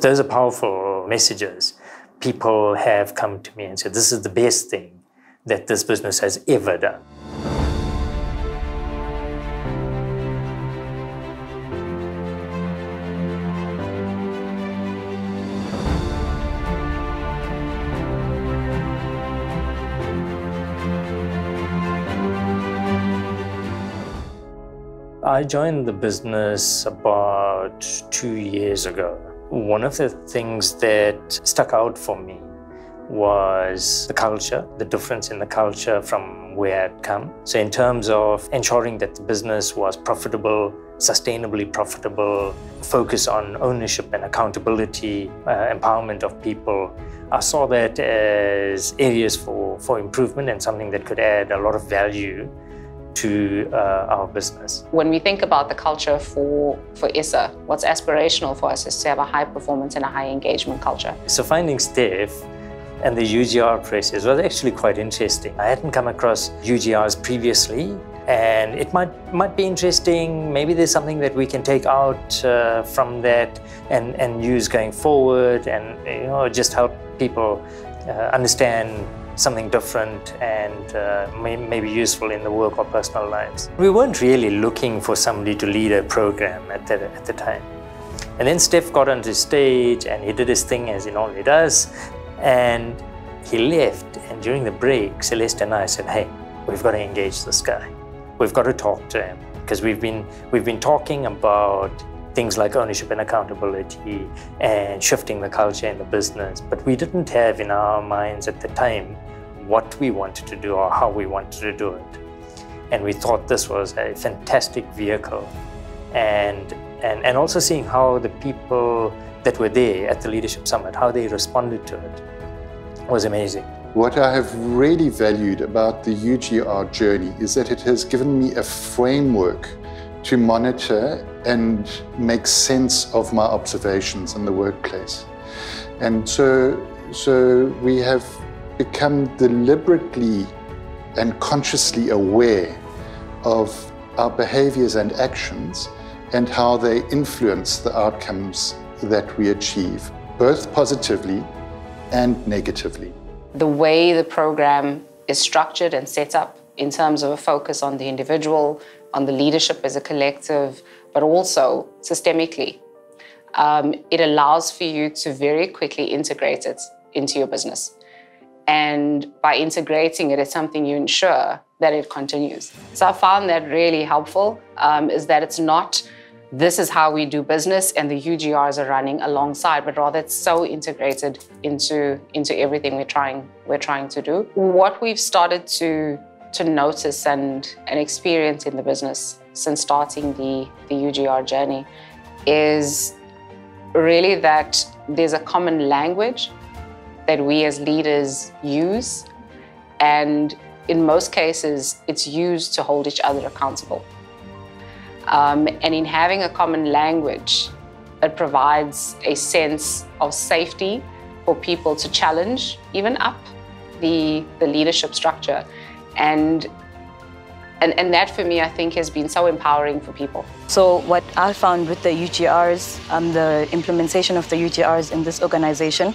Those are powerful messages. People have come to me and said, This is the best thing that this business has ever done. I joined the business about two years ago. One of the things that stuck out for me was the culture, the difference in the culture from where I'd come. So, in terms of ensuring that the business was profitable, sustainably profitable, focus on ownership and accountability, uh, empowerment of people, I saw that as areas for, for improvement and something that could add a lot of value to uh, our business. When we think about the culture for, for ISA, what's aspirational for us is to have a high performance and a high engagement culture. So finding Stef and the UGR process was actually quite interesting. I hadn't come across UGRs previously, and it might might be interesting. Maybe there's something that we can take out uh, from that and, and use going forward, and you know just help people uh, understand something different and uh, may, maybe useful in the work or personal lives. We weren't really looking for somebody to lead a program at the, at the time. And then Stef got onto stage and he did his thing as he normally does. And he left. And during the break, Celeste and I said, hey, we've got to engage this guy. We've got to talk to him because we've been, we've been talking about things like ownership and accountability and shifting the culture in the business. But we didn't have in our minds at the time what we wanted to do or how we wanted to do it. And we thought this was a fantastic vehicle. And, and, and also seeing how the people that were there at the Leadership Summit, how they responded to it, was amazing. What I have really valued about the UGR journey is that it has given me a framework to monitor and make sense of my observations in the workplace. And so, so we have become deliberately and consciously aware of our behaviors and actions and how they influence the outcomes that we achieve, both positively and negatively. The way the program is structured and set up in terms of a focus on the individual, on the leadership as a collective, but also systemically, um, it allows for you to very quickly integrate it into your business. And by integrating it, it's something you ensure that it continues. So I found that really helpful um, is that it's not this is how we do business and the UGRs are running alongside, but rather it's so integrated into, into everything we're trying, we're trying to do. What we've started to, to notice and, and experience in the business since starting the, the UGR journey is really that there's a common language that we as leaders use. And in most cases, it's used to hold each other accountable. Um, and in having a common language, it provides a sense of safety for people to challenge, even up the, the leadership structure. And, and, and that for me, I think, has been so empowering for people. So, what I found with the UGRs, um, the implementation of the UGRs in this organization,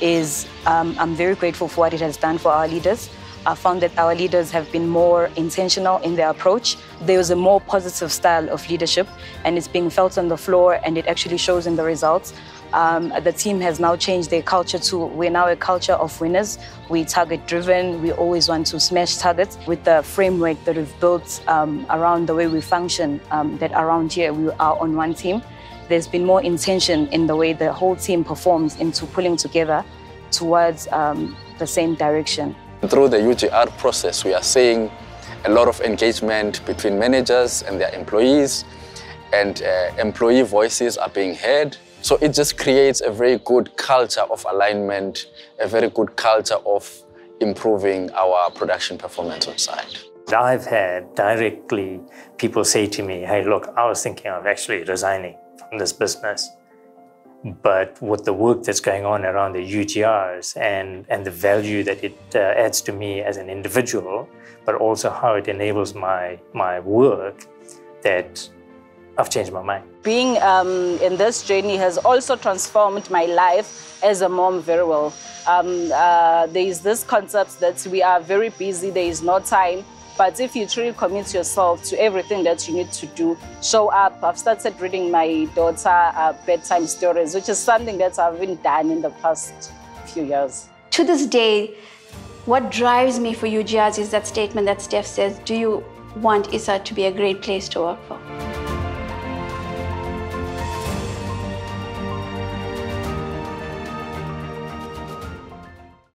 is um, I'm very grateful for what it has done for our leaders. I found that our leaders have been more intentional in their approach. There was a more positive style of leadership, and it's being felt on the floor, and it actually shows in the results. Um, the team has now changed their culture to we're now a culture of winners. We target driven. We always want to smash targets with the framework that we've built um, around the way we function. Um, that around here we are on one team there's been more intention in the way the whole team performs into pulling together towards um, the same direction. Through the UGR process, we are seeing a lot of engagement between managers and their employees, and uh, employee voices are being heard. So it just creates a very good culture of alignment, a very good culture of improving our production performance on site. I've had directly people say to me, hey, look, I was thinking of actually resigning from this business. But with the work that's going on around the UGRs and, and the value that it uh, adds to me as an individual, but also how it enables my, my work, that I've changed my mind. Being um, in this journey has also transformed my life as a mom very well. Um, uh, there is this concept that we are very busy, there is no time. But if you truly commit yourself to everything that you need to do, show up. I've started reading my daughter uh, bedtime stories, which is something that I've been done in the past few years. To this day, what drives me for UGRs is that statement that Stef says, do you want ISA to be a great place to work for?